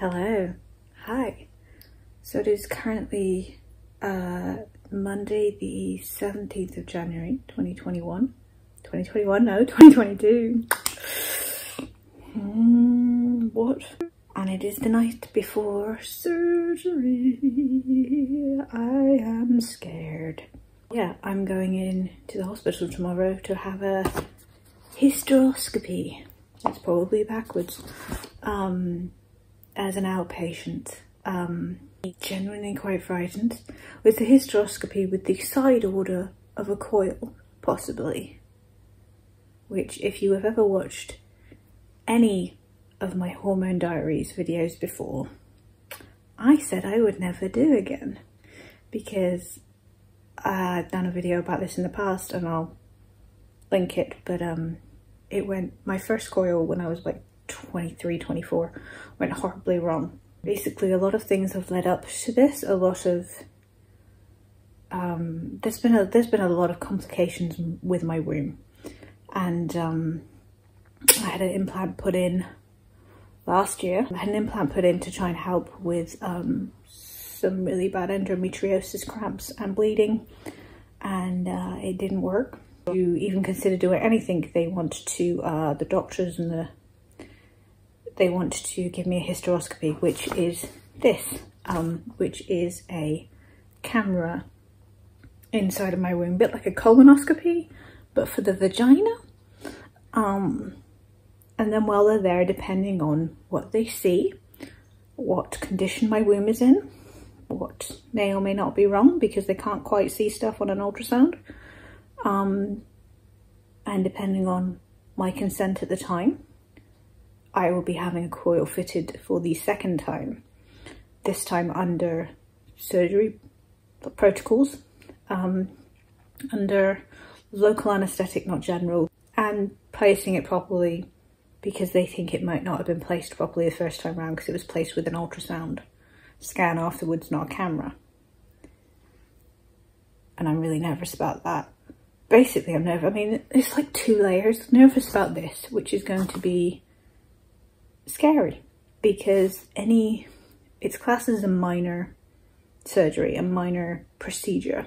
Hello. Hi. So it is currently uh, Monday the 17th of January 2021. 2021? No, 2022. Mm, what? And it is the night before surgery. I am scared. Yeah, I'm going in to the hospital tomorrow to have a hysteroscopy. It's probably backwards. Um, as an outpatient. Um, genuinely quite frightened. With the hysteroscopy with the side order of a coil, possibly. Which, if you have ever watched any of my Hormone Diaries videos before, I said I would never do again. Because I've done a video about this in the past and I'll link it, but um, it went, my first coil when I was like 23, 24 went horribly wrong. Basically, a lot of things have led up to this. A lot of um, there's been a there's been a lot of complications with my womb, and um, I had an implant put in last year. I had an implant put in to try and help with um, some really bad endometriosis cramps and bleeding, and uh, it didn't work. You even consider doing anything, they want to, uh, the doctors and the they want to give me a hysteroscopy, which is this, um, which is a camera inside of my womb, a bit like a colonoscopy, but for the vagina. Um, and then while they're there, depending on what they see, what condition my womb is in, what may or may not be wrong because they can't quite see stuff on an ultrasound, um, and depending on my consent at the time, I will be having a coil fitted for the second time, this time under surgery protocols, um, under local anaesthetic, not general, and placing it properly because they think it might not have been placed properly the first time around because it was placed with an ultrasound scan afterwards, not a camera. And I'm really nervous about that. Basically, I'm nervous. I mean, it's like two layers. Nervous about this, which is going to be scary because any, it's classed as a minor surgery, a minor procedure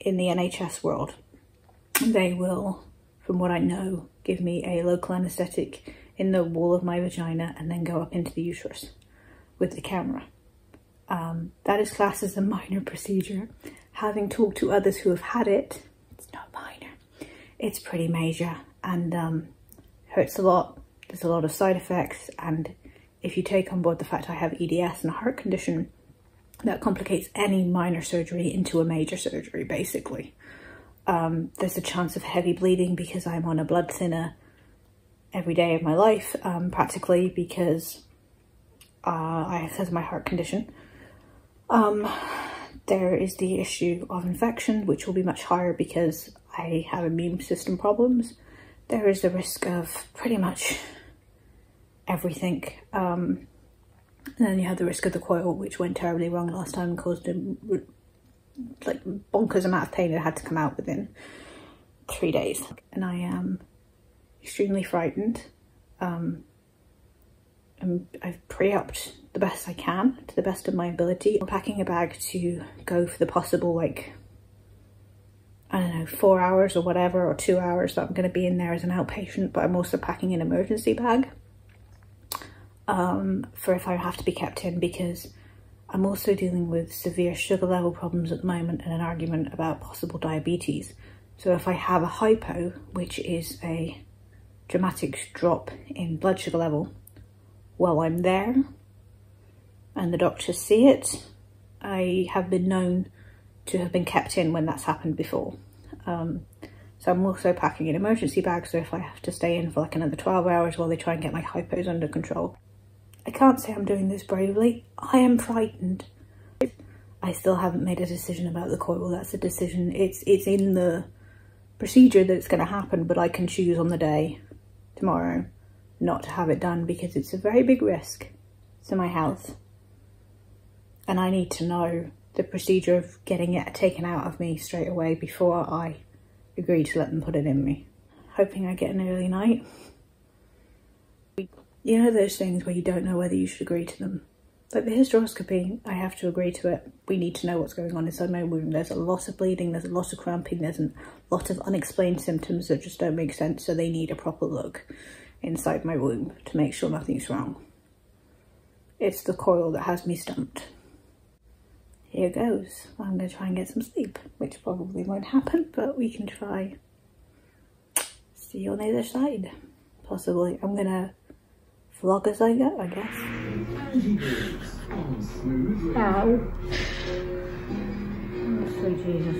in the NHS world. They will, from what I know, give me a local anaesthetic in the wall of my vagina and then go up into the uterus with the camera. Um, that is classed as a minor procedure. Having talked to others who have had it, it's not minor. It's pretty major and um, hurts a lot there's a lot of side effects and if you take on board the fact I have EDS and a heart condition, that complicates any minor surgery into a major surgery, basically. Um, there's a chance of heavy bleeding because I'm on a blood thinner every day of my life, um, practically because uh, I have my heart condition. Um, there is the issue of infection, which will be much higher because I have immune system problems. There is the risk of pretty much everything. Um, and then you had the risk of the coil, which went terribly wrong last time and caused a like bonkers amount of pain. It had to come out within three days. And I am extremely frightened. Um, and I've pre-upped the best I can to the best of my ability. I'm packing a bag to go for the possible like I don't know, four hours or whatever, or two hours that I'm going to be in there as an outpatient, but I'm also packing an emergency bag um, for if I have to be kept in because I'm also dealing with severe sugar level problems at the moment and an argument about possible diabetes. So if I have a hypo, which is a dramatic drop in blood sugar level, while I'm there and the doctors see it, I have been known to have been kept in when that's happened before. Um, so I'm also packing an emergency bag, so if I have to stay in for like another 12 hours while they try and get my hypos under control, I can't say I'm doing this bravely. I am frightened. I still haven't made a decision about the coil. That's a decision. It's it's in the procedure that it's going to happen, but I can choose on the day tomorrow not to have it done because it's a very big risk to my health. And I need to know the procedure of getting it taken out of me straight away before I agree to let them put it in me. Hoping I get an early night. you know those things where you don't know whether you should agree to them. Like the hysteroscopy, I have to agree to it. We need to know what's going on inside my womb. There's a lot of bleeding, there's a lot of cramping, there's a lot of unexplained symptoms that just don't make sense, so they need a proper look inside my womb to make sure nothing's wrong. It's the coil that has me stumped. Here goes. I'm going to try and get some sleep, which probably won't happen, but we can try. See you on the other side. Possibly. I'm going to vlog as I go, I guess. Ow. Oh, sweet Jesus.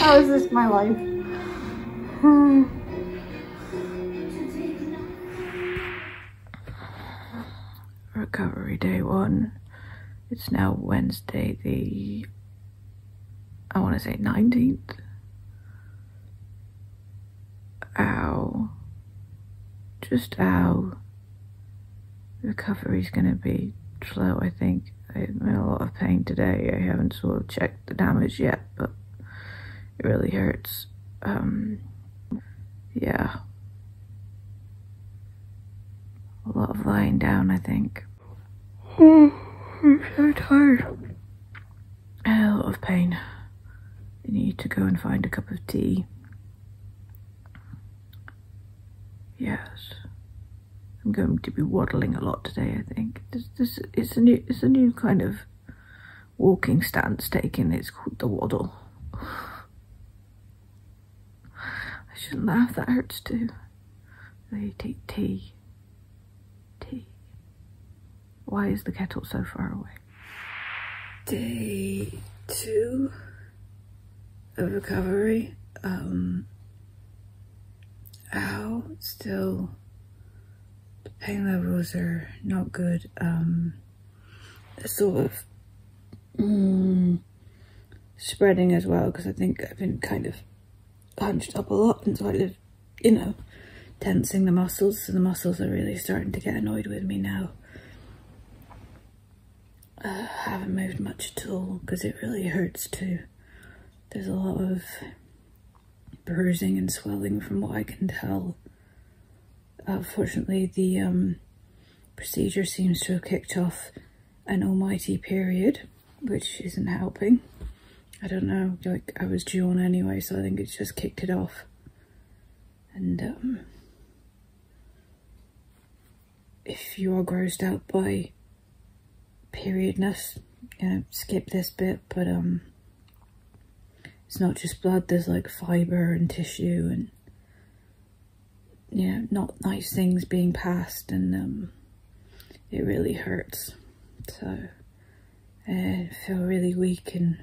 How is this my life? Hmm. Recovery day one. It's now Wednesday, the I want to say 19th. Ow. Just ow. Recovery's gonna be slow, I think. I'm in a lot of pain today. I haven't sort of checked the damage yet, but it really hurts. Um, yeah. A lot of lying down, I think. Oh, I'm so tired. A lot of pain. I need to go and find a cup of tea. Yes. I'm going to be waddling a lot today, I think. This, this, it's, a new, it's a new kind of walking stance taken. It's called the waddle. I shouldn't laugh, that hurts too. They take tea. Tea. Why is the kettle so far away? Day two of recovery. Um, ow, still, the pain levels are not good. Um, sort of mm, spreading as well because I think I've been kind of hunched up a lot and sort of, you know, tensing the muscles. So the muscles are really starting to get annoyed with me now. Uh, haven't moved much at all because it really hurts too. There's a lot of bruising and swelling from what I can tell. Unfortunately, the um, procedure seems to have kicked off an almighty period, which isn't helping. I don't know, like I was due on anyway, so I think it's just kicked it off. And um, if you are grossed out by periodness, you know, skip this bit, but um, it's not just blood, there's like fiber and tissue and yeah, not nice things being passed and um, it really hurts. So I feel really weak and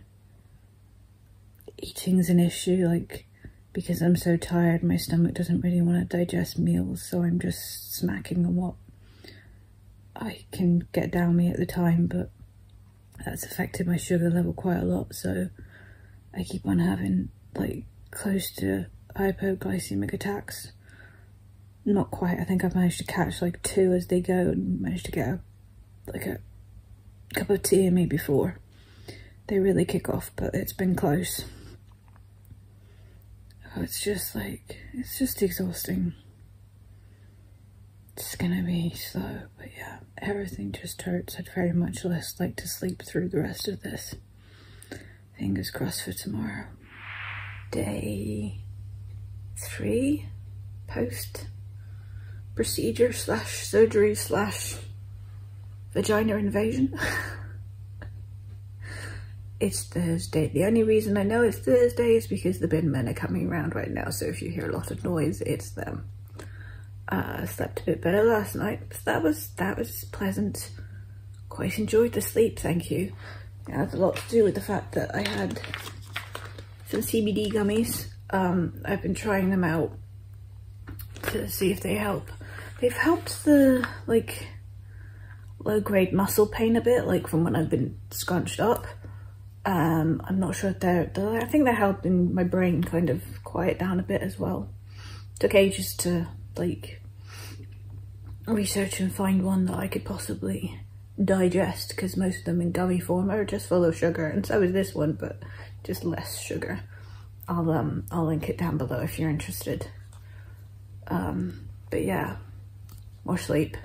eating's an issue, like because I'm so tired, my stomach doesn't really want to digest meals, so I'm just smacking on what I can get down me at the time, but that's affected my sugar level quite a lot, so I keep on having like close to hypoglycemic attacks. Not quite, I think I've managed to catch like two as they go and managed to get a, like a cup of tea in me before they really kick off, but it's been close. Oh, it's just like, it's just exhausting. It's gonna be slow, but yeah, everything just hurts. I'd very much less like to sleep through the rest of this. Fingers crossed for tomorrow. Day three, post procedure slash surgery slash vagina invasion. it's Thursday. The only reason I know it's Thursday is because the bin men are coming around right now. So if you hear a lot of noise, it's them. Uh, I slept a bit better last night. That was that was pleasant. Quite enjoyed the sleep, thank you. It has a lot to do with the fact that I had some CBD gummies. Um, I've been trying them out to see if they help. They've helped the, like, low-grade muscle pain a bit, like from when I've been scrunched up. Um, I'm not sure if they're, they're, I think they're helping my brain kind of quiet down a bit as well. Took ages to, like, research and find one that I could possibly digest because most of them in gummy form are just full of sugar and so is this one but just less sugar I'll um I'll link it down below if you're interested. Um, but yeah, more sleep,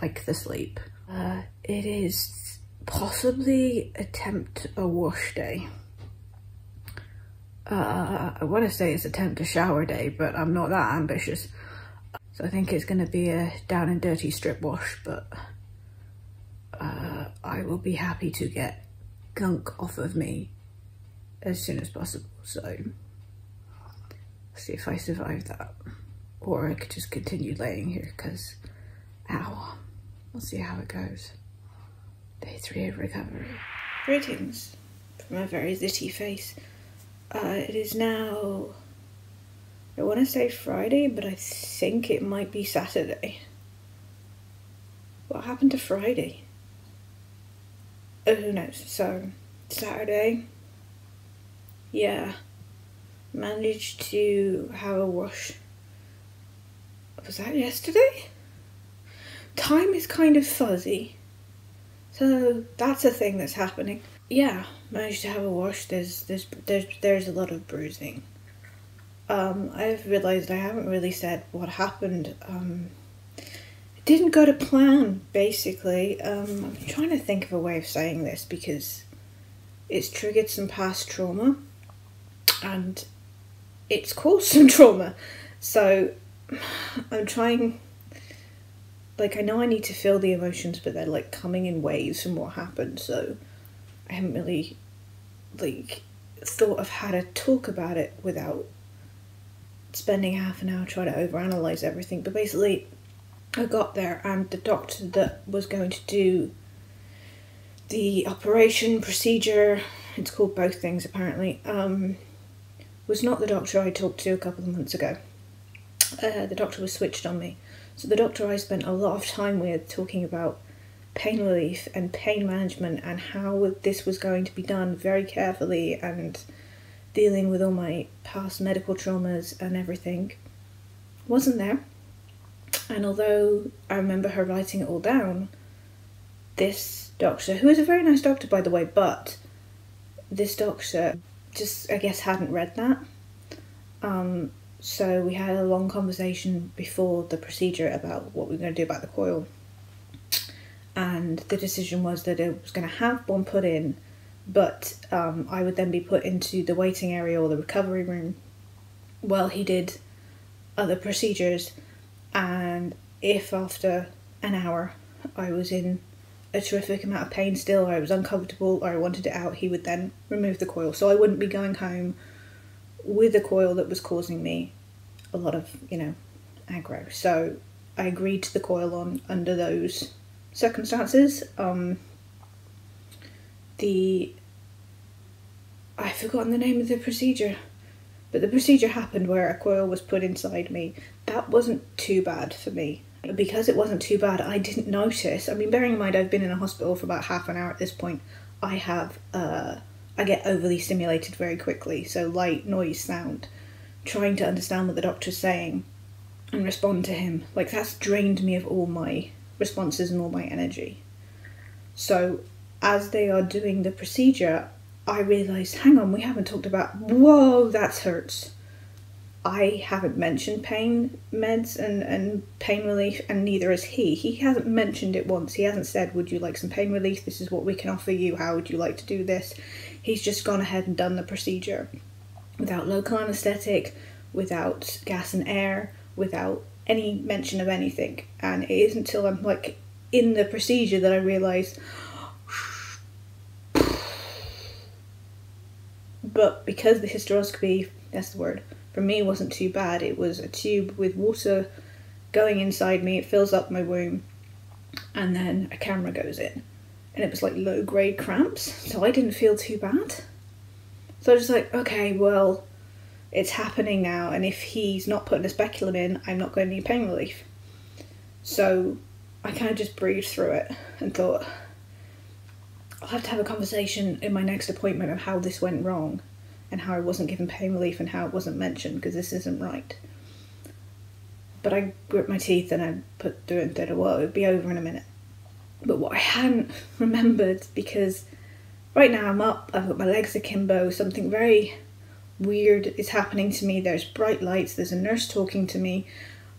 like the sleep. Uh, it is possibly attempt a wash day. Uh, I want to say it's attempt a shower day, but I'm not that ambitious. So I think it's going to be a down and dirty strip wash, but uh, I will be happy to get gunk off of me as soon as possible. So see if I survive that. Or I could just continue laying here because, ow. We'll see how it goes. Day three of recovery. Greetings from a very zitty face. Uh, it is now, I want to say Friday, but I think it might be Saturday. What happened to Friday? Oh, who knows? So, Saturday, yeah, managed to have a wash. Was that yesterday? Time is kind of fuzzy. So that's a thing that's happening. Yeah, managed to have a wash. There's there's there's there's a lot of bruising. Um, I've realized I haven't really said what happened. Um, it didn't go to plan, basically. Um, I'm trying to think of a way of saying this because it's triggered some past trauma and it's caused some trauma. So I'm trying, like, I know I need to feel the emotions, but they're like coming in waves from what happened. So I haven't really, like, thought of how to talk about it without spending half an hour trying to overanalyze everything. But basically, I got there, and the doctor that was going to do the operation procedure, it's called both things apparently, um, was not the doctor I talked to a couple of months ago. Uh, the doctor was switched on me. So the doctor I spent a lot of time with talking about pain relief and pain management and how this was going to be done very carefully and dealing with all my past medical traumas and everything wasn't there. And although I remember her writing it all down, this doctor, who is a very nice doctor by the way, but this doctor just I guess hadn't read that. Um, so we had a long conversation before the procedure about what we were going to do about the coil. And the decision was that it was going to have one put in, but um, I would then be put into the waiting area or the recovery room while he did other procedures. And if after an hour I was in a terrific amount of pain still, or I was uncomfortable, or I wanted it out, he would then remove the coil. So I wouldn't be going home with a coil that was causing me a lot of, you know, aggro. So I agreed to the coil on under those circumstances. Um, the I've forgotten the name of the procedure, but the procedure happened where a coil was put inside me. That wasn't too bad for me because it wasn't too bad, I didn't notice. I mean, bearing in mind I've been in a hospital for about half an hour at this point, I have, uh, I get overly stimulated very quickly. So, light, noise, sound, trying to understand what the doctor's saying and respond to him. Like, that's drained me of all my responses and all my energy. So, as they are doing the procedure, I realised, hang on, we haven't talked about, whoa, that hurts I haven't mentioned pain meds and, and pain relief, and neither has he. He hasn't mentioned it once. He hasn't said, Would you like some pain relief? This is what we can offer you. How would you like to do this? He's just gone ahead and done the procedure without local anaesthetic, without gas and air, without any mention of anything. And it isn't until I'm like in the procedure that I realise. But because the hysteroscopy, that's the word, for me wasn't too bad. It was a tube with water going inside me, it fills up my womb, and then a camera goes in. And it was like low grade cramps, so I didn't feel too bad. So I was like, okay, well, it's happening now, and if he's not putting a speculum in, I'm not going to need pain relief. So I kind of just breathed through it and thought, I'll have to have a conversation in my next appointment of how this went wrong and how I wasn't given pain relief and how it wasn't mentioned because this isn't right. But I grit my teeth and I put through it and said, well, it'd be over in a minute. But what I hadn't remembered because right now I'm up, I've got my legs akimbo, something very weird is happening to me. There's bright lights, there's a nurse talking to me.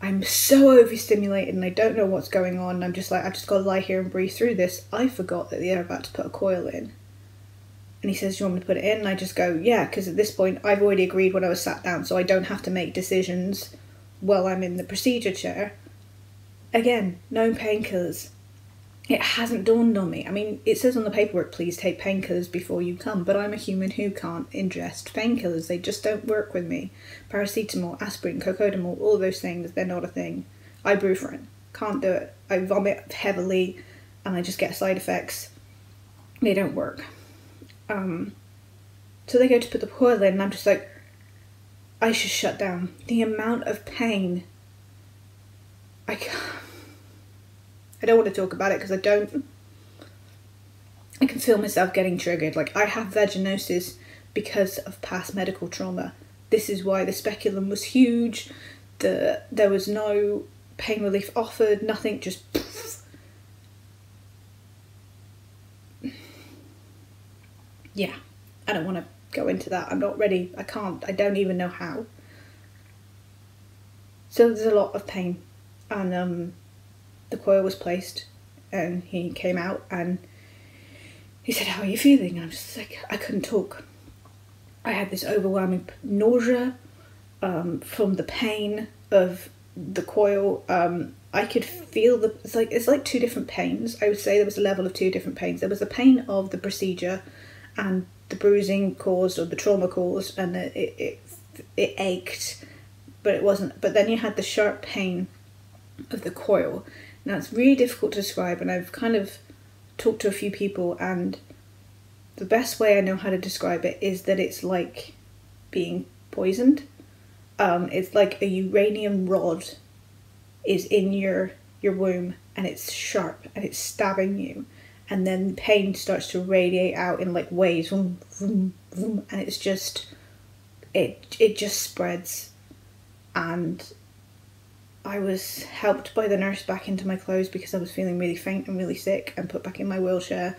I'm so overstimulated and I don't know what's going on. I'm just like, I've just got to lie here and breathe through this. I forgot that they're about to put a coil in. And he says, Do you want me to put it in? And I just go, Yeah, because at this point I've already agreed when I was sat down, so I don't have to make decisions while I'm in the procedure chair. Again, no painkillers. It hasn't dawned on me. I mean, it says on the paperwork, please take painkillers before you come, but I'm a human who can't ingest painkillers. They just don't work with me. Paracetamol, aspirin, cocodamol, all those things, they're not a thing. Ibuprofen, can't do it. I vomit heavily and I just get side effects. They don't work. Um, so they go to put the coil in, and I'm just like, I should shut down. The amount of pain. I can't. I don't want to talk about it because I don't. I can feel myself getting triggered. Like, I have vaginismus because of past medical trauma. This is why the speculum was huge. The there was no pain relief offered. Nothing. Just. Yeah, I don't want to go into that. I'm not ready. I can't. I don't even know how. So there's a lot of pain, and um, the coil was placed, and he came out and he said, "How are you feeling?" And I'm just like, I couldn't talk. I had this overwhelming nausea um, from the pain of the coil. Um, I could feel the it's like it's like two different pains. I would say there was a level of two different pains. There was the pain of the procedure and the bruising caused or the trauma caused and it, it, it ached but it wasn't but then you had the sharp pain of the coil. Now it's really difficult to describe and I've kind of talked to a few people and the best way I know how to describe it is that it's like being poisoned. Um, it's like a uranium rod is in your your womb and it's sharp and it's stabbing you. And then pain starts to radiate out in like waves vroom, vroom, vroom, and it's just it it just spreads. And I was helped by the nurse back into my clothes because I was feeling really faint and really sick and put back in my wheelchair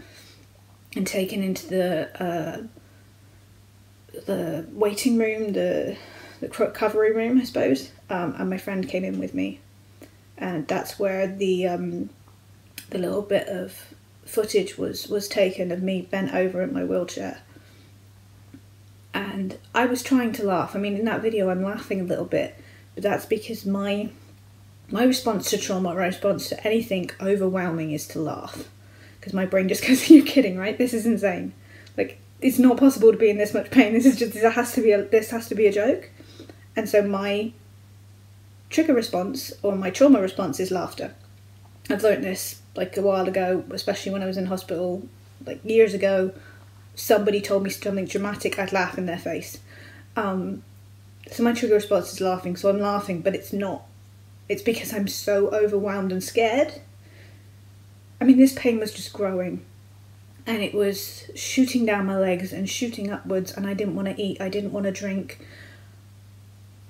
and taken into the uh, the waiting room, the the recovery room, I suppose. Um, and my friend came in with me, and that's where the um, the little bit of footage was was taken of me bent over in my wheelchair and I was trying to laugh. I mean, in that video, I'm laughing a little bit, but that's because my my response to trauma, my response to anything overwhelming, is to laugh, because my brain just goes, Are "You're kidding, right? This is insane. Like, it's not possible to be in this much pain. This is just this has to be a this has to be a joke." And so my trigger response or my trauma response is laughter. I've learned this like a while ago, especially when I was in hospital, like years ago, somebody told me something dramatic, I'd laugh in their face. Um, so my trigger response is laughing, so I'm laughing, but it's not. It's because I'm so overwhelmed and scared. I mean, this pain was just growing. And it was shooting down my legs and shooting upwards, and I didn't want to eat, I didn't want to drink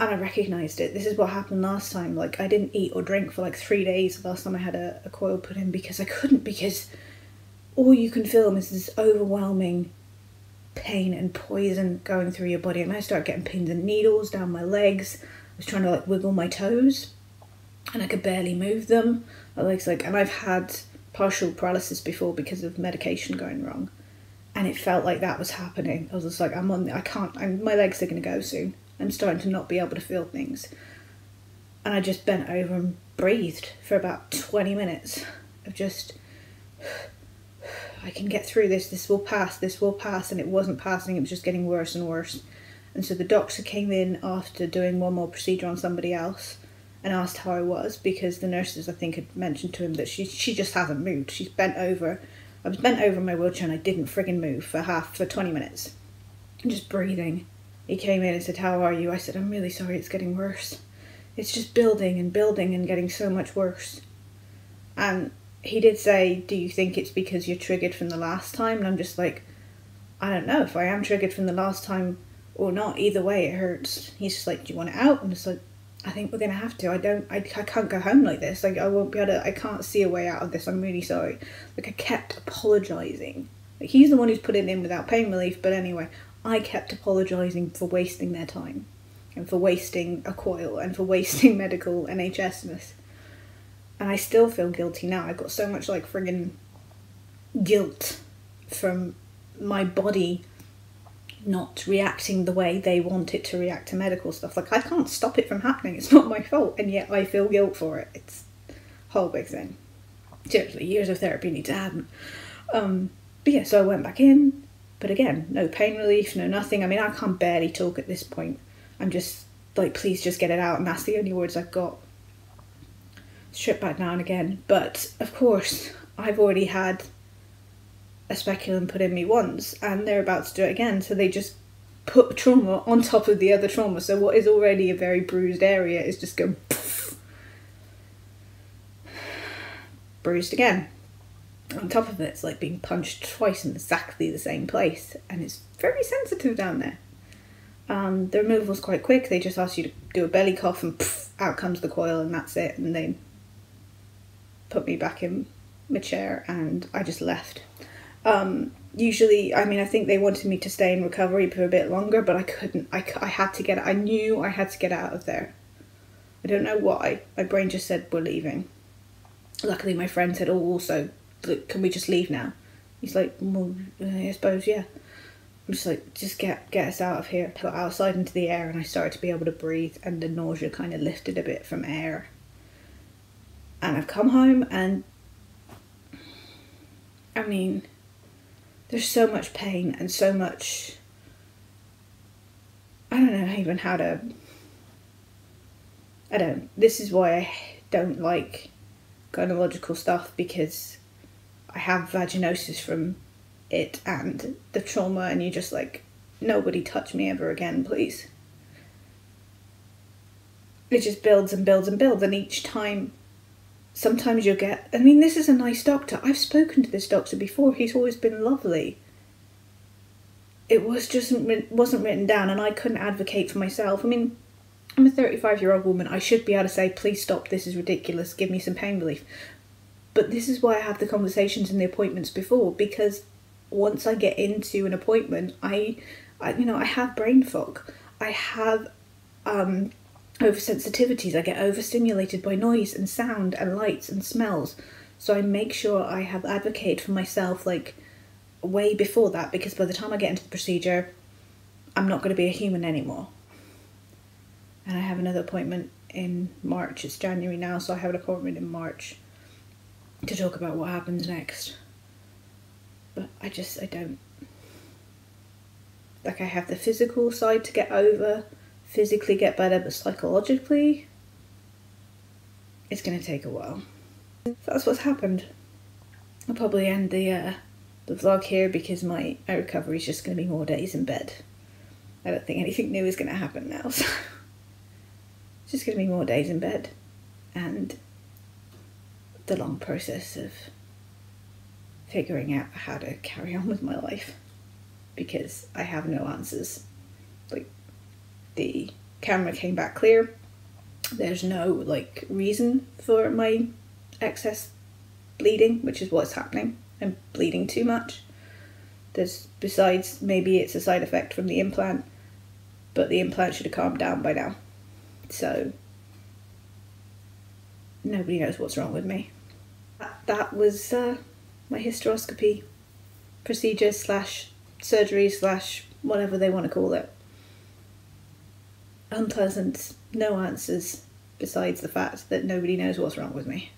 and I recognised it. This is what happened last time. Like I didn't eat or drink for like three days last time I had a, a coil put in because I couldn't because all you can feel is this overwhelming pain and poison going through your body. And I started getting pins and needles down my legs. I was trying to like wiggle my toes and I could barely move them. My legs like and I've had partial paralysis before because of medication going wrong. And it felt like that was happening. I was just like, I'm on, I can't, I'm, my legs are going to go soon. I'm starting to not be able to feel things. And I just bent over and breathed for about 20 minutes of just, I can get through this, this will pass, this will pass. And it wasn't passing, it was just getting worse and worse. And so the doctor came in after doing one more procedure on somebody else and asked how I was because the nurses, I think, had mentioned to him that she, she just hasn't moved. She's bent over. I was bent over in my wheelchair and I didn't frigging move for half, for 20 minutes. Just breathing he came in and said, How are you? I said, I'm really sorry, it's getting worse. It's just building and building and getting so much worse. And he did say, Do you think it's because you're triggered from the last time? And I'm just like, I don't know if I am triggered from the last time or not. Either way, it hurts. He's just like, Do you want it out? And it's like, I think we're gonna have to. I don't. I, I can't go home like this. Like I won't be able to. I can't see a way out of this. I'm really sorry. Like I kept apologizing. Like he's the one who's put it in without pain relief. But anyway, I kept apologising for wasting their time and for wasting a coil and for wasting medical NHSness. And I still feel guilty now. I've got so much like friggin' guilt from my body not reacting the way they want it to react to medical stuff. Like I can't stop it from happening. It's not my fault, and yet I feel guilt for it. It's a whole big thing. Seriously, years of therapy need to happen. Um, but yeah, so I went back in, but again, no pain relief, no nothing. I mean, I can't barely talk at this point. I'm just like, please just get it out, and that's the only words I've got. Strip back now and again, but of course, I've already had a speculum put in me once and they're about to do it again. So they just put trauma on top of the other trauma. So what is already a very bruised area is just going poof, bruised again. On top of it, it's like being punched twice in exactly the same place, and it's very sensitive down there. Um, the removal's quite quick. They just ask you to do a belly cough, and poof, out comes the coil, and that's it. And they put me back in my chair, and I just left. Um, usually, I mean, I think they wanted me to stay in recovery for a bit longer, but I couldn't. I, I had to get. I knew I had to get out of there. I don't know why. My brain just said we're leaving. Luckily, my friend said, "Oh, also, can we just leave now?" He's like, "Well, I suppose, yeah." I'm just like, just get get us out of here. Put outside into the air, and I started to be able to breathe, and the nausea kind of lifted a bit from air. And I've come home, and I mean, there's so much pain and so much I don't know even how to I don't this is why I don't like gynecological stuff because I have vaginismus from it and the trauma and you just like nobody touch me ever again please. It just builds and builds and builds and each time sometimes you'll get i mean this is a nice doctor. I've spoken to this doctor before. He's always been lovely. It was just wasn't written down and i couldn't advocate for myself. I mean i'm a 35 year old woman. I should be able to say please stop. This is ridiculous. Give me some pain relief. But this is why i have the conversations and the appointments before because once i get into an appointment i, I you know i have brain fog. I have um oversensitivities. I get overstimulated by noise and sound and lights and smells. So I make sure I have advocated for myself like way before that because by the time I get into the procedure, I'm not going to be a human anymore. And I have another appointment in March. It's January now, so I have an appointment in March to talk about what happens next. But I just, I don't. Like, I have the physical side to get over physically get better, but psychologically, it's going to take a while. That's what's happened. I'll probably end the uh, the vlog here because my, my recovery is just going to be more days in bed. I don't think anything new is going to happen now, so it's just going to be more days in bed and the long process of figuring out how to carry on with my life because I have no answers. The camera came back clear. There's no like reason for my excess bleeding, which is what's happening. I'm bleeding too much. There's besides maybe it's a side effect from the implant, but the implant should have calmed down by now. So nobody knows what's wrong with me. That, was uh, my hysteroscopy procedure slash surgery slash whatever they want to call it unpleasant, no answers, besides the fact that nobody knows what's wrong with me.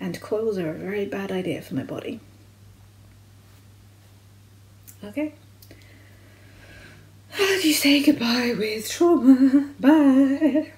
And coils are a very bad idea for my body. Okay. How do you say goodbye with trauma? Bye.